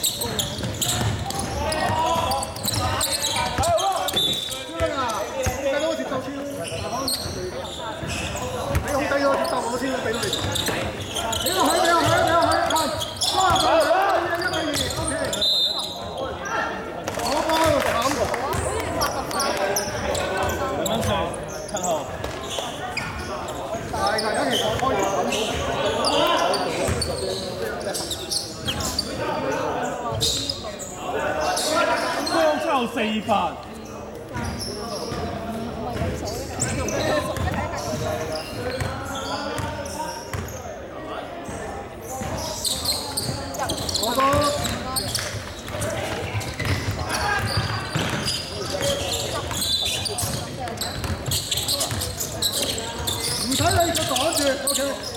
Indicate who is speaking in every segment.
Speaker 1: 好好好好好好好好好到四份。唔睇你，就躲住。O K。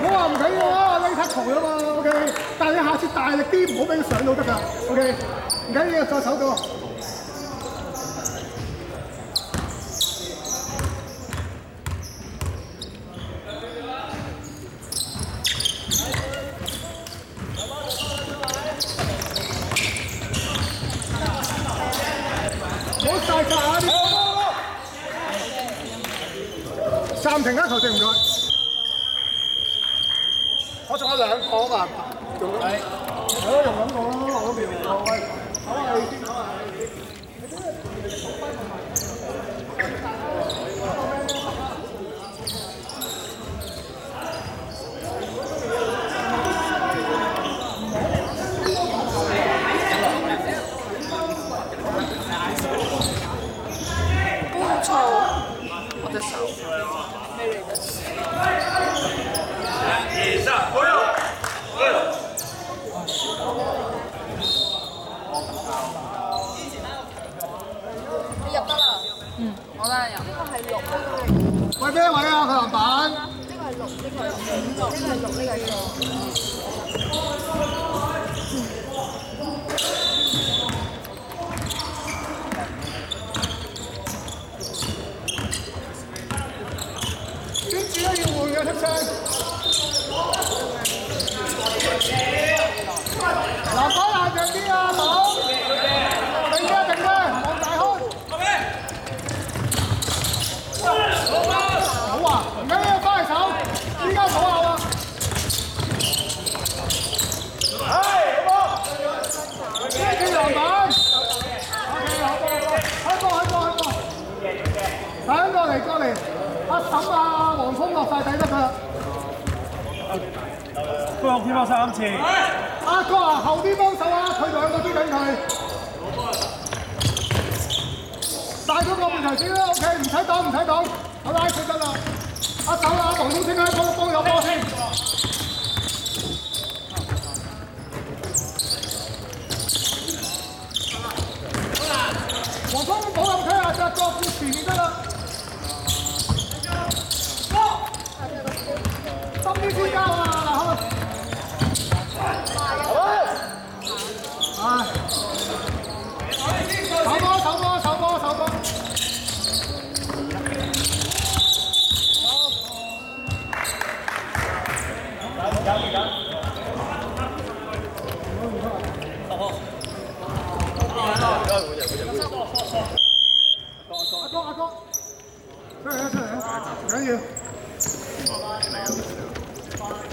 Speaker 1: 好話，唔緊要啊，拉他球啊嘛，OK。但係你下次大力啲，唔好俾佢上到得㗎，OK。唔緊要，再手到。暫停啊，球正唔該。再兩房啊，做。係，係咯，用緊房咯，我覺得未必開。好，你
Speaker 2: 傾講下。おめでとうございます。落晒
Speaker 1: 底得噶啦。跳佢
Speaker 3: 幫三次。
Speaker 1: 阿哥啊，後邊幫手啊，佢兩個追緊佢。帶咗個門頭先啦，OK，唔使擋唔使擋，好啦佢得啦。阿手啊，黃宗清開，幫幫有波先。黃宗保佢下，就作住前面得啦。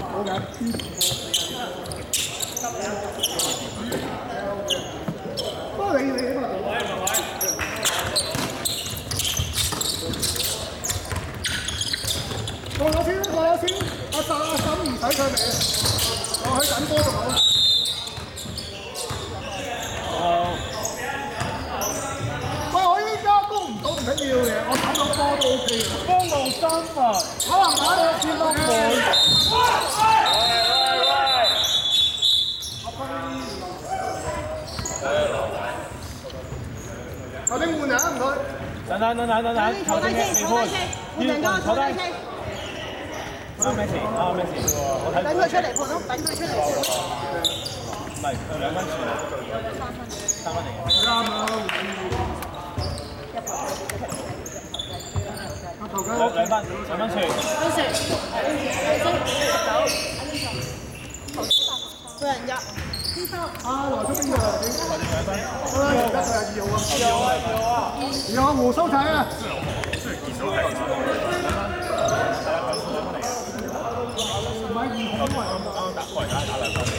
Speaker 1: 好嘅。不過你你啊嘛。過咗先，過咗先，阿達阿嬸唔使佢嚟，我去等波就好。喂，我依家攻唔到唔緊要嘅，我等到波都 OK 嘅。
Speaker 3: 幫路三罰，
Speaker 1: 可能打到先咯。頭先換人，唔該。
Speaker 3: 等等等等等等，
Speaker 4: 坐低先，坐低先，換人㗎，坐低先，
Speaker 3: 啱咩事？啱咩事？
Speaker 4: 等佢出嚟判咯，等佢出嚟。
Speaker 3: 唔係兩分錢啊，三分嚟嘅。
Speaker 1: 啱啊！阿頭
Speaker 3: 兩兩分兩分錢，
Speaker 4: 跟住，個人入，
Speaker 1: 啊，來出邊個？好啦，而家佢係二號啊！二號啊！二號啊！二號胡鬚仔啊！唔係二號啊！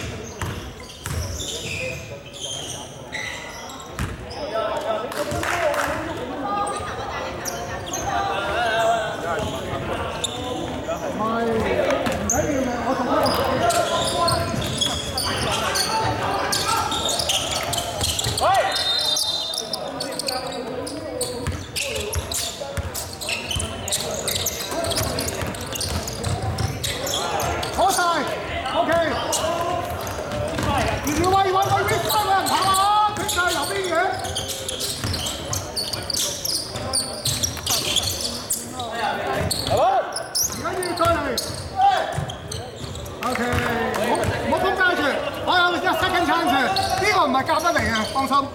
Speaker 1: 唔係唔緊要嘅，我同佢。好晒，OK。條條位揾佢 miss 翻有人跑啊！佢就係留邊嘅。而家要再嚟。OK，唔好唔好封街住，我有一 second chance，呢個唔係夾得嚟嘅，放心。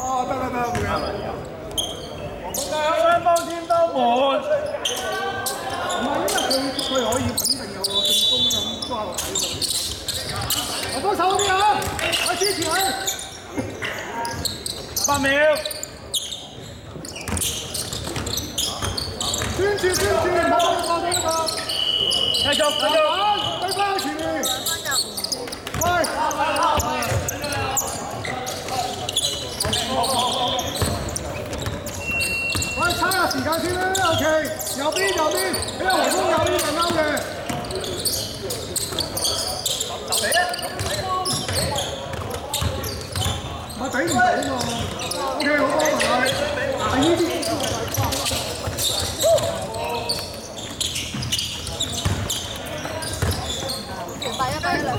Speaker 1: 哦，得啦得啦，會啊。
Speaker 3: 雙方天都滿，
Speaker 1: 唔係因為佢佢可以肯定有個進攻咁抓落喺度。我幫手啲啊！我支持佢。
Speaker 3: 八秒，
Speaker 1: 專注專注，唔好幫我呢個。
Speaker 3: 繼續繼續。
Speaker 1: 打對翻前面。喂。喂，差下時間先啦，OK。右邊右邊，俾阿黃忠右邊就啱嘅。我頂唔到嘛，OK 好幫佢。係呢啲。
Speaker 2: 八一八一兩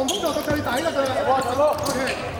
Speaker 1: 我蜂就到最底啦，佢。哇，大。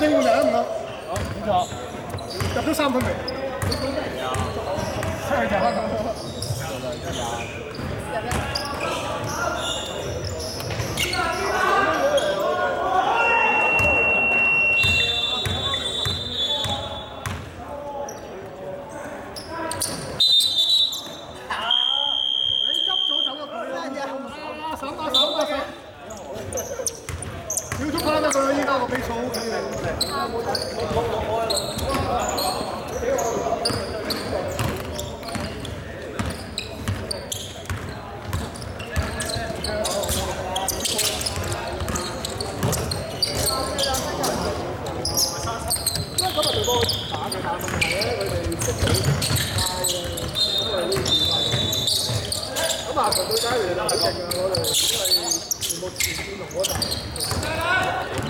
Speaker 1: 拎完就係咁咯，唔錯，入咗三分俾。係啊，你執左手嘅
Speaker 3: 佢
Speaker 1: 咩嘢？
Speaker 3: 啊，手啊手啊手！要捉
Speaker 1: 翻佢先得，唔俾草。因為今日對波打嘅，但，佢哋速度太快啊，咁啊會變慢。咁啊，上對就肯，我哋因為全部全變龍嗰陣。